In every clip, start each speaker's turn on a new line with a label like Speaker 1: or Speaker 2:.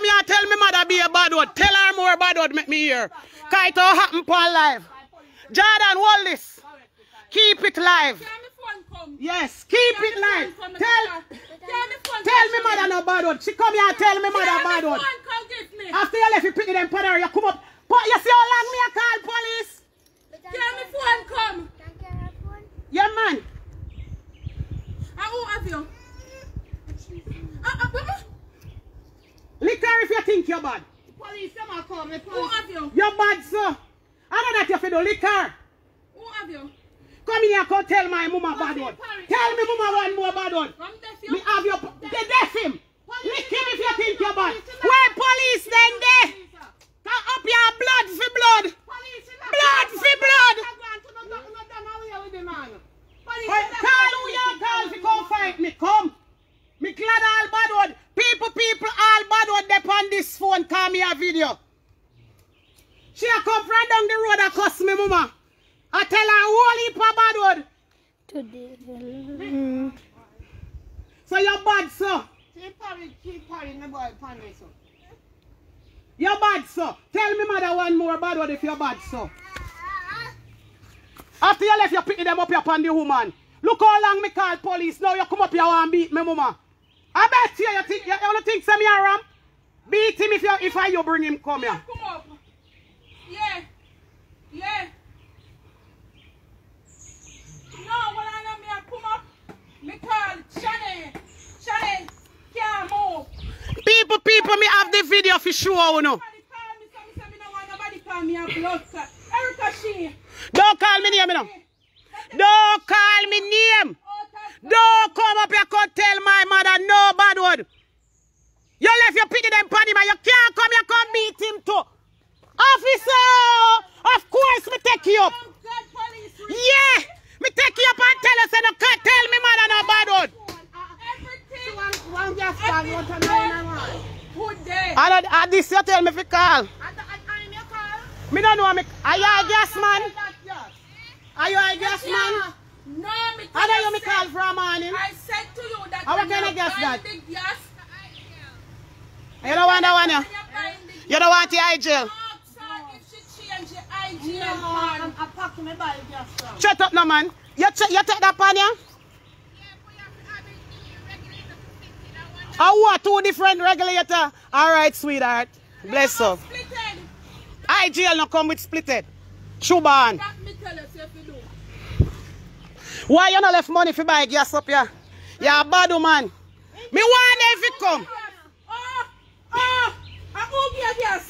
Speaker 1: come here and tell me mother be a bad word. Tell her more bad word make me hear. Cause it all happen upon live. Jordan, hold this. Keep it live.
Speaker 2: Can me phone come?
Speaker 1: Yes, keep it live. Tell
Speaker 2: me
Speaker 1: tell me mother no bad word. She come here and tell me mother bad word.
Speaker 2: phone come give me?
Speaker 1: After you left, you pick them panel, you come up. But you see how long me a call police?
Speaker 2: Can me phone come?
Speaker 1: Yeah, man.
Speaker 2: And who have you? Ah, ah,
Speaker 1: Lick her if you think you're bad.
Speaker 3: Police, them a come. The
Speaker 2: Who have you?
Speaker 1: You're bad, sir. I know that you feel do lick her.
Speaker 2: Who have you?
Speaker 1: Come here, come tell my mama bad word. Tell me mama one more bad word.
Speaker 2: From deaf
Speaker 1: Me have your, they deaf him. Lick him if you think you're bad. Where police then there? Come up your blood for blood. Blood for blood. Hey, call who you call if you come fight me. Come. Me glad all bad word. People, people, all bad word they on this phone. Call me a video. She a come from down the road and cuss me, mama. I tell her whole heap of bad word. So you're bad, sir.
Speaker 3: Keep parry, keep parry, my boy, parry, so.
Speaker 1: You're bad, sir. Tell me, mother, one more bad word if you're bad, sir. After you left, you pick them up here upon the woman. Look how long me call police. Now you come up here and beat me, mama. I bet you, you think, you, you wanna think some here, ram? Beat him if you, if I you bring him come here.
Speaker 2: Come up. Yeah. Yeah. No, when I know me, I come up. Me call Shane. Shane. Can't move.
Speaker 1: People, people, me have the video for sure, you know.
Speaker 2: Me, so me say me no want nobody call me a. Erica she.
Speaker 1: Don't call me name, you know. Don't call me name. Don't come up here and tell my mother no bad word. You left your pity them paddy man. You can't come here come beat him too. Officer! Of course me take you up. Yeah! Me take you up and tell us and you can't tell me mother no bad word.
Speaker 3: And?
Speaker 1: And at, at this you tell me if.
Speaker 3: And, and, and call?
Speaker 1: Me don't know me. Are you a gas man? Are you a gas man?
Speaker 2: No, me
Speaker 1: How do you me call for a morning?
Speaker 2: I said to you that
Speaker 1: How
Speaker 2: when
Speaker 1: can I guess that?
Speaker 2: the gas,
Speaker 1: You don't want that one,
Speaker 2: when you
Speaker 1: You don't want the eye jail.
Speaker 2: Ask her if she change the IG
Speaker 3: No,
Speaker 2: and
Speaker 3: I'm. I'm packing my bag gas from.
Speaker 1: Shut up no man. You, ch- you take that pan, yeah? Oh, what? Two different regulator? All right, sweetheart. Bless her.
Speaker 2: Splitted.
Speaker 1: IGL no come with splitted. Chuban.
Speaker 2: That me tell you, if you do.
Speaker 1: Why you not left money for buy gas up here? You're a bad man. Me want if you come.
Speaker 2: Oh, oh, I give gas?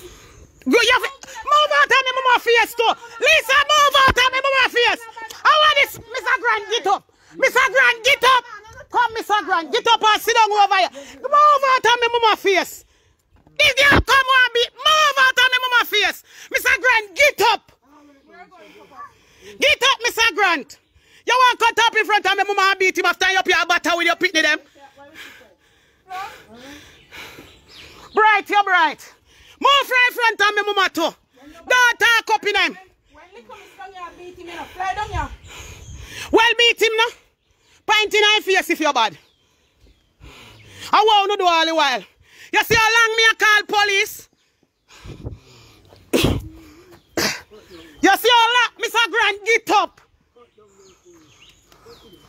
Speaker 1: Go, you move out of me mama face too. Lisa, move out of me mama face. I want this, Mr. Grant, get up. Mr. Grant, get up. Come, Mr. Grant, get up and sit down over here. Move out of me mama face. This girl come on me. Move out of me mama face. Mr. Grant, get up. Get up, Mr. Grant. You want cut up in front of me mama beat him after you up your butter with your pitney them? Bright, you're bright. Move from in front of me mama too. Don't talk up in
Speaker 2: here.
Speaker 1: Well, beat him now. Point in her face if you're bad. I won't do all the while. You see how long me a call police? you see how long, Mr. Grant, get up.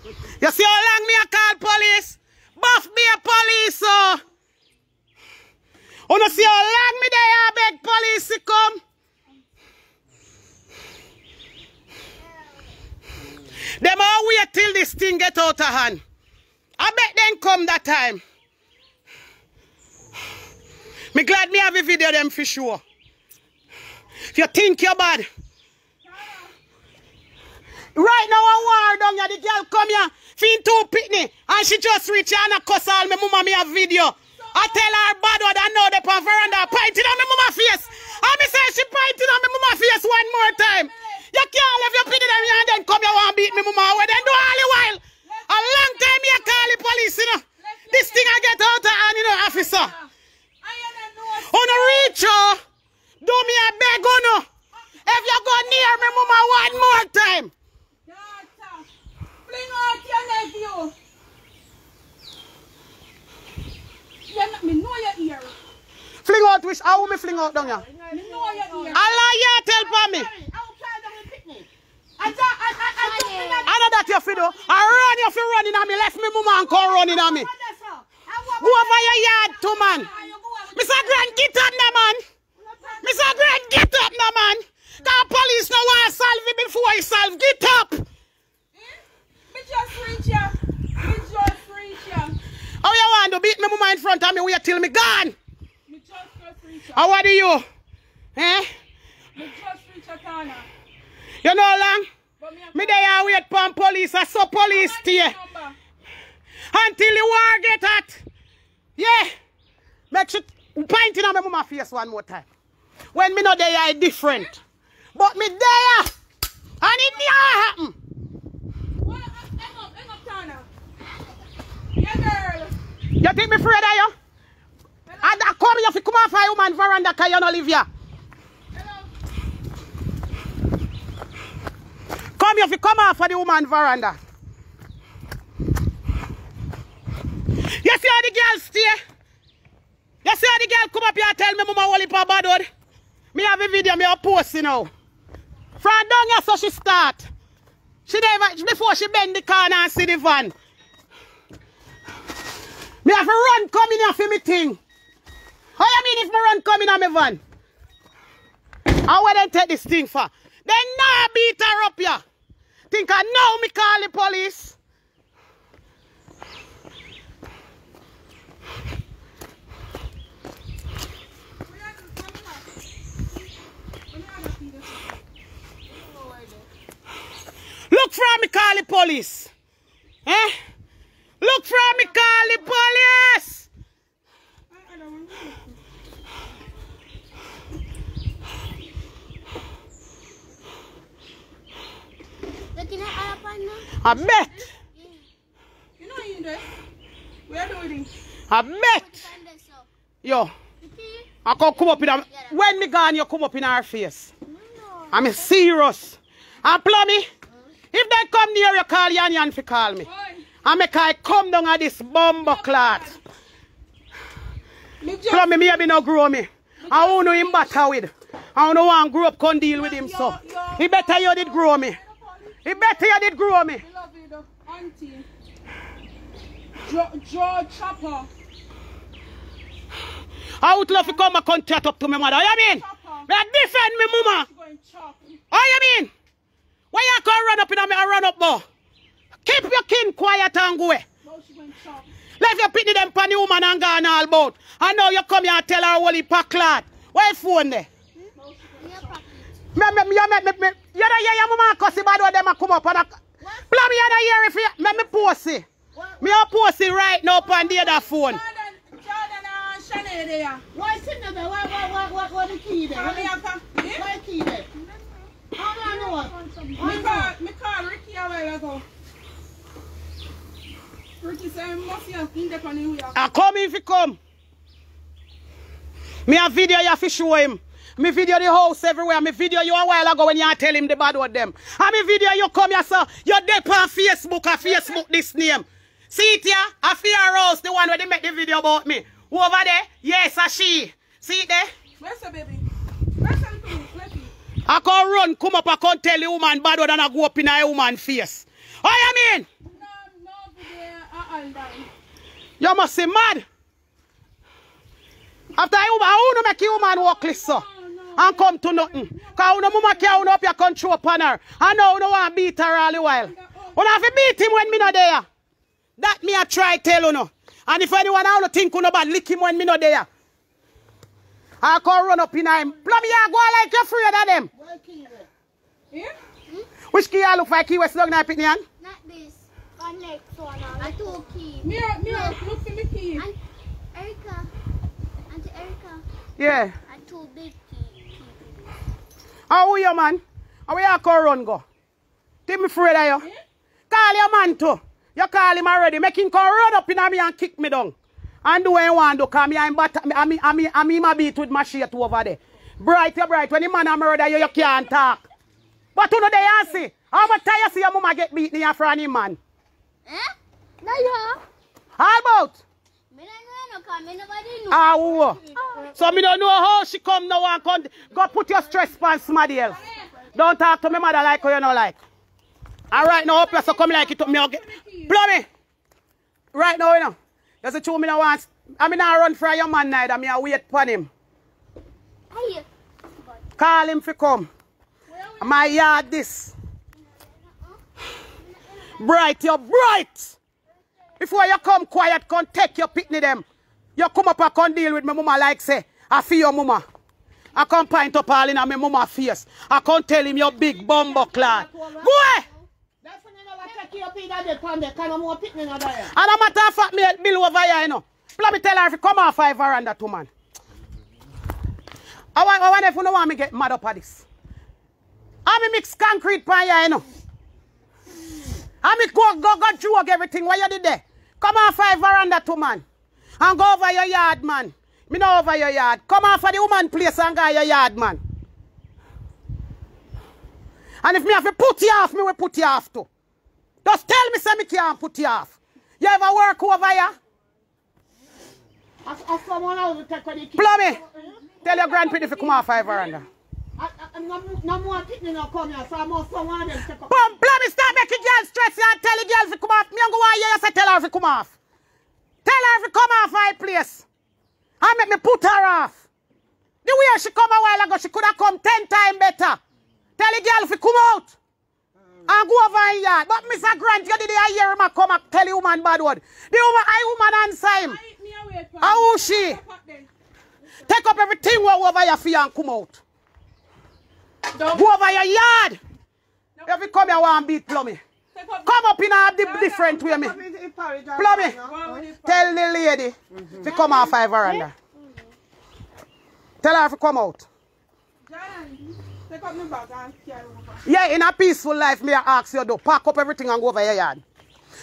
Speaker 1: You see how long me a call police? Buff me a police, so. Oh, you see how long me there beg police to come? Them all wait till this thing get out of hand. I bet them come that time. Me glad me have a video them for sure. If you think you're bad. Right now a war down here, the girl come here, fin too pitney, and she just reach here and cuss all me mama me a video. I tell her bad word and now they on veranda pointing on me mama face. And me say she pointing on me mama face one more time. You can't leave your pity them here and then come here and beat me mama away. Then do all the while. A long time you call the police, you know. This thing I get out of hand, you know, officer.
Speaker 2: I ain't know.
Speaker 1: On a reach, oh. Do me a beg, oh no. If you go near me mama one more time.
Speaker 2: Daughter, fling out your nephew. You know, me know your ear.
Speaker 1: Fling out wish how me fling out down here.
Speaker 2: Me know you're here.
Speaker 1: Allah ya tell for me.
Speaker 3: Outside of the picnic. I just, I, I, I took me that.
Speaker 1: I know that you fi do. I run you fi running on me. Left me mama and come running on me. Go over your yard too man. Mr. Grant get up now man. Mr. Grant get up now man. Cause police no want to solve it before you solve. Get up. Eh?
Speaker 2: Me just reach ya. Me just reach ya.
Speaker 1: How you want to beat me mama in front of me wait till me gone?
Speaker 2: Me just just reach ya.
Speaker 1: How do you? Eh?
Speaker 2: Me just reach ya, Tana.
Speaker 1: You know long?
Speaker 2: But me
Speaker 1: Me there wait for police. I saw police
Speaker 2: number.
Speaker 1: until the war get hot. Yeah. Make sure pointing on my mama face one more time. When me not there, I different. But me there, and it never happen.
Speaker 2: Well, hang up, hang up, Tana. Yeah, girl.
Speaker 1: You think me afraid of you? And I come here if you come off a woman veranda.
Speaker 2: Hello.
Speaker 1: Come here if you come off of the woman veranda. You see how the girl stay? You see how the girl come up here and tell me mama for bad word? Me have a video me a post you know. From down here so she start. She never before she bend the corner and see the van. Me have to run come in here for me thing. How you mean if me run come in on my van? How will they take this thing for? They nah beat her up here. Think I know me call the police. Look for me call the police. Eh? Look for me call the police. I met.
Speaker 2: You know you there. We are doing.
Speaker 1: I
Speaker 4: met.
Speaker 1: Yo, I come come up in her. When me gone, you come up in her face. I'm serious. And plummy, if they come near you, call Yan Yan fi call me. I make I come down at this bumbo clot. Plummy, me be no grow me. I don't know him better with. I don't know want grow up come deal with him so. He better you did grow me. He better you did grow me.
Speaker 2: beloved auntie. Joe, Chopper.
Speaker 1: I would love to come and come chat up to me mother. You mean? Me a defend me mama.
Speaker 2: Chop.
Speaker 1: Oh, you mean? Why you can't run up in me and run up boy? Keep your kin quiet and go away.
Speaker 2: Now she going chop.
Speaker 1: Left your pitney them pan woman and gone all about. And now you come here and tell her holy pack lad. Where phone there?
Speaker 4: Your pocket.
Speaker 1: Me, me, me, me, me, me, you don't hear your mama cuss bad when them a come up and a... Plum, you don't hear if you... Me, me post it. Me a post it right now on the other phone.
Speaker 2: Jordan, Jordan and Shanae there.
Speaker 3: Why sitting there? Why, why, why, why, why the key there?
Speaker 2: Call me
Speaker 3: Why
Speaker 2: after.
Speaker 3: the why key there? How do I know what?
Speaker 2: Me
Speaker 3: I
Speaker 2: call, me call Ricky a while ago. Ricky said, "You must be in the on the way.
Speaker 1: I come if you come. Me a video you fi show him. Me video the house everywhere. Me video you a while ago when you tell him the bad word them. And me video you come here sir. you deep on Facebook a Facebook this name. See it here? A fear house, the one where they make the video about me. Who Over there? Yes, a she. See it there?
Speaker 2: Where's the baby? Where's little
Speaker 1: I can run, come up, I can tell the woman bad word and I go up in a woman face. What you mean?
Speaker 2: No, no video uh, all that.
Speaker 1: You must be mad. After you, I want to make you man walk this so. And come to nothing. Because you mama can't up your control upon her. I know you don't want to beat her all the while. You have to beat him when me not there. That me I try tell you no. And if anyone out don't think you know bad, lick him when me not there. I can run up in him. Plum you go like you're afraid of them.
Speaker 3: Why key there?
Speaker 2: Eh?
Speaker 1: Which key you look for key West Lugna Pitney
Speaker 4: Not this. On next one. I two key.
Speaker 2: Me, me, look for me key.
Speaker 4: And Erica. Auntie Erica.
Speaker 1: Yeah.
Speaker 4: A two big key.
Speaker 1: How are you, man? How are you can run go? Take me afraid of you. Call your man too. You call him already. Make him come run up in me and kick me down. And do what you want to because me I'm but I mean I mean I mean my beat with my shit over there. Bright you bright. When the man a murder you, you can't talk. But you know they see. How much time you see your mama get beat in your front him man?
Speaker 4: Eh? No, you.
Speaker 1: How about? Ah, who? So me don't know how she come now and come. Go put your stress on somebody else. Don't talk to me mother like how you know like. And right now, here, so come like it to me. Okay. Blow me. Right now, you know. There's a two me no want. I mean, I run for your man neither. Me I wait for him. Call him for come. My yard this. Bright, you're bright. Before you come quiet, come take your picnic them. You come up and come deal with my mama like say, I feel your mama. I come pint up all in my mama face. I come tell him your big bumbo clot. Go away! And a matter of fact, me bill over here, you know. Let me tell her if you come off five veranda two man. I want, I wonder if you don't want me get mad up at this. I me mix concrete pan here, you know. I me go, go, go jog everything. What you did there? Come off five veranda two man. And go over your yard, man. Me know over your yard. Come off of the woman place and go your yard, man. And if me have to put you off, me will put you off too. Just tell me say me can't put you off. You ever work over here?
Speaker 3: I, I someone else will take the
Speaker 1: me. Tell your grandparents if you come off five veranda.
Speaker 3: No, no more picnic now come here. So I must someone else take up.
Speaker 1: Boom, blow stop making girls stress you and tell the girls to come off. Me and go on here, you say tell her you come off. Tell her if you come off my place. And make me put her off. The way she come a while ago, she could have come ten times better. Tell the girl if you come out. And go over in yard. But Mr. Grant, you did I hear him come and tell the woman bad word. The woman, I woman answer him.
Speaker 2: I eat me away from
Speaker 1: How she? Take up everything what over your feet and come out.
Speaker 2: Don't
Speaker 1: Go over your yard. If you come here, want beat plummy.
Speaker 2: Take up
Speaker 1: Come up in a di- different way, me. Plummy. Tell the lady to come off five veranda. Tell her to come out.
Speaker 2: John, take up my bag and carry over.
Speaker 1: Yeah, in a peaceful life, me I ask you to pack up everything and go over your yard.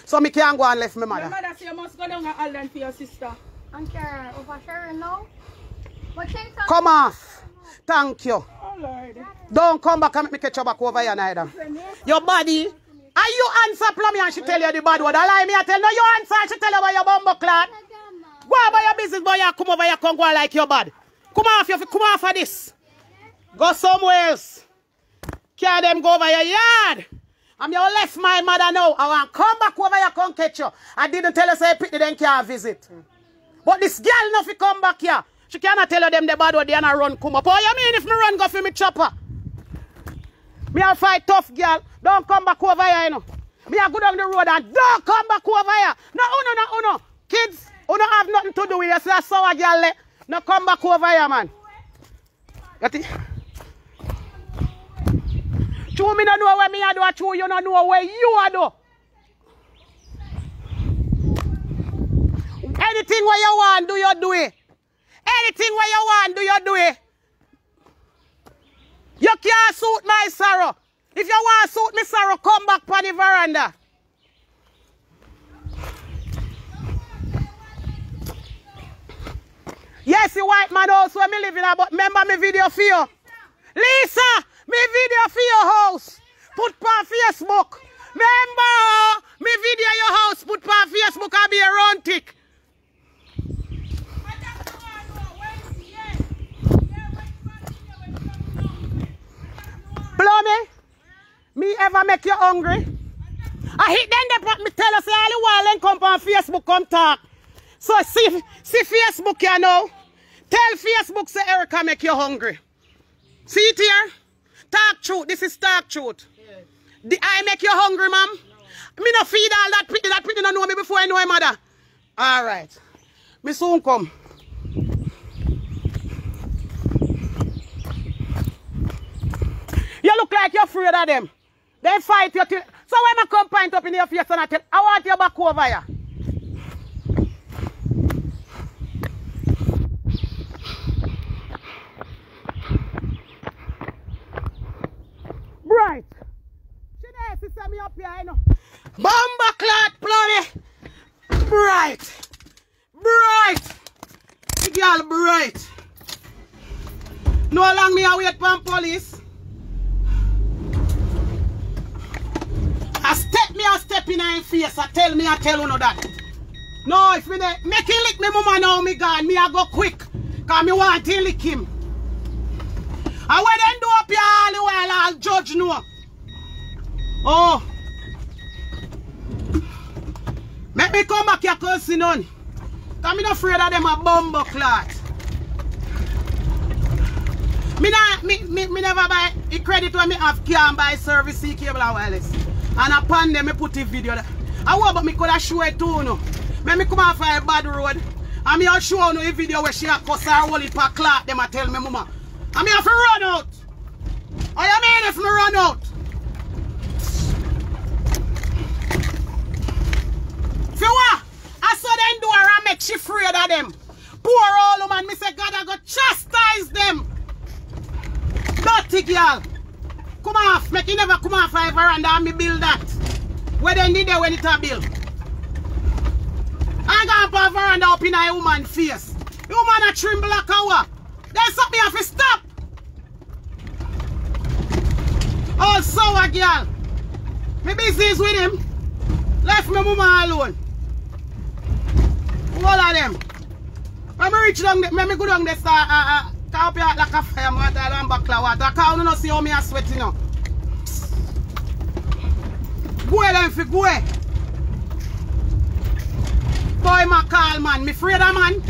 Speaker 1: So me can go and left my
Speaker 2: My
Speaker 1: mother.
Speaker 2: mother say you must go down and Alden for your sister.
Speaker 4: I'm sure over Sharon now. But since
Speaker 1: Come off. Thank you.
Speaker 2: Oh Lord.
Speaker 1: Don't come back and make me catch you back over here neither. Your body. Are you answer plummy and she tell you the bad word? I lie me I tell no you answer and she tell you about your bumbo clot. Go about your business, boy. You come over here, come go like your bad. Come off, you have come off of this. Go somewhere else. Carry them go over your yard. I'm your left my mother now. I want come back over here, come catch you. I didn't tell her say Pitney then can't visit. But this girl no fi come back here. She cannot tell you them the bad word they and run come up. Oh, you mean if me run go for me chopper? Me a fight tough girl. Don't come back over here, you know. Me a go down the road and don't come back over here. No, uno, no, uno. Kids, uno have nothing to do with you. So that's sour girl. No come back over here, man. Got it? Chew me no know where me a do, chew you no know where you a do. Anything where you want, do you do it. Anything where you want, do you do it. You can't suit my sorrow. If you want to suit me sorrow, come back on the veranda. Yes, the white man where me living at, but remember me video for you. Lisa, me video for your house. Put on Facebook. Remember, me video your house, put on Facebook, I'll be a tick. Blow me. Me ever make you hungry? I hit them they put me tell us all the while and come on Facebook come talk. So see see Facebook you know. Tell Facebook say Erica make you hungry. See it here? Talk truth. This is talk truth. The I make you hungry, ma'am? Me no feed all that pretty that pretty no know me before I know my mother. Alright. Me soon come. You look like you're afraid of them. They fight you till. So when I come point up in your face and I tell, I want you back over here. Bright. She there, she send me up here, you know. Bomba clot, bloody. Bright. Bright. The girl bright. No long me I wait for police. I step me, I step in her face. I tell me, I tell you that. No, if me dey make him lick me mama now, me gone. Me I go quick. Cause me want to lick him. And when them do up here all the while, I'll judge no. Oh. Make me come back here cussing on. Cause me not afraid of them a bumbo clot. Me not, me, me, me never buy the credit when me have can buy service C cable and wireless. And upon them me put the video there. I want but me could have show it too no. Me me come off a bad road. And me a show no a video where she a cuss her whole it per clock them a tell me mama. And me have to run out. How you mean if me run out? For what? I saw them do her and make she afraid of them. Poor old woman, me say God I go chastise them. Dirty girl. Come off, make you never come off a veranda and me build that. Where they need it when it a build. I got a veranda up in a woman face. Woman a trim black hour. Then something have to stop. Oh, sour girl. Me business with him. Left my mama alone. All of them. When me reach down when me go down there, uh, uh, up here like a fire, water and buckler water. Cause you no see how me a sweat, you know. Go them fi go. Boy, my call, man. Me afraid of man.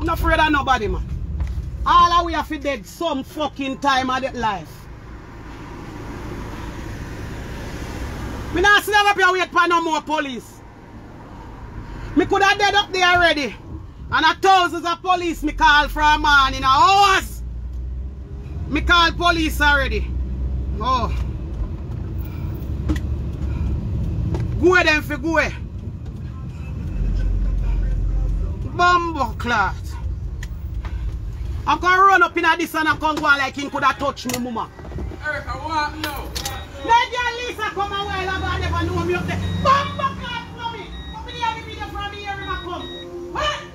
Speaker 1: I'm not afraid of nobody, man. All of we have to dead some fucking time of that life. Me not sit up here wait for no more police. Me could have dead up there already. And a thousands of police me call for a man in hours. Me call police already. Oh. Go them for go. Bumbo clot. I'm gonna run up in a this and I'm gonna go like him could have touched me mama.
Speaker 5: Eric, I want now.
Speaker 1: Let your Lisa come a while ago and never know me up there. Bumbo clot me. Come in here, the from here, a come.